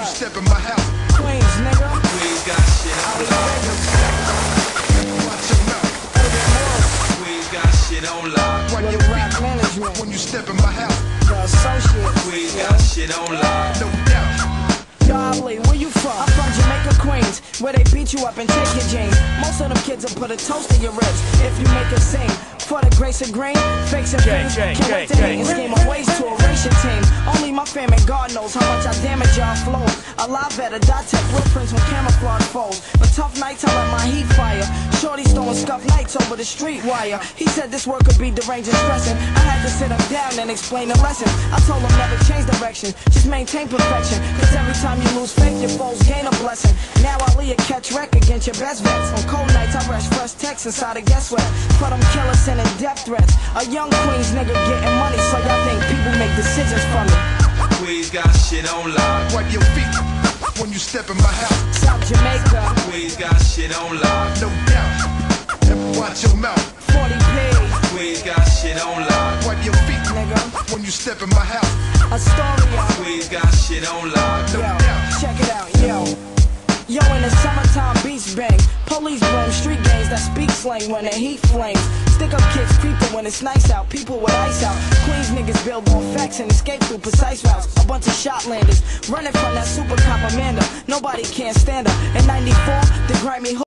you step in my house. Queens, nigga. Queens got shit on lock. Watch your mouth. Queens got shit on lock. Run your rap management. When you step in my house. The associate. Queens got shit on lock. No doubt. Darling, where you from? I'm from Jamaica, Queens, where they beat you up and take your jeans. Most of them kids will put a toast in your ribs if you make a sing. For the grace of green, fake some things, can't wait to hang this game and God knows how much I damage y'all flows. A lot better, dot tech blueprints when camouflage foes. But tough nights, I let my heat fire. Shorty's throwing scuff nights over the street wire. He said this work could be deranged and stressing. I had to sit him down and explain the lesson. I told him never change direction, just maintain perfection. Cause every time you lose faith, your foes gain a blessing. Now I lead a catch wreck against your best vets. On cold nights, I rush fresh texts inside a sweat. For them killers sending death threats. A young Queens nigga getting money, so y'all think people make decisions from me. Queens got shit on lock. Wipe your feet when you step in my house. South Jamaica, Queens got shit on lock. No doubt. And watch your mouth. 40p, Queens got shit on lock. Wipe your feet nigga. when you step in my house. Astoria. Queens got shit on lock. No Yo, doubt. check it out, yo. Yo, in the summertime, beats bang. Police blame street gangs that speak slang when the heat flames. Stick up kids creeping when it's nice out. People with ice out. Queens niggas build on facts and escape through precise routes. A bunch of shotlanders running from that super cop Amanda. Nobody can't stand her. In 94, the grimy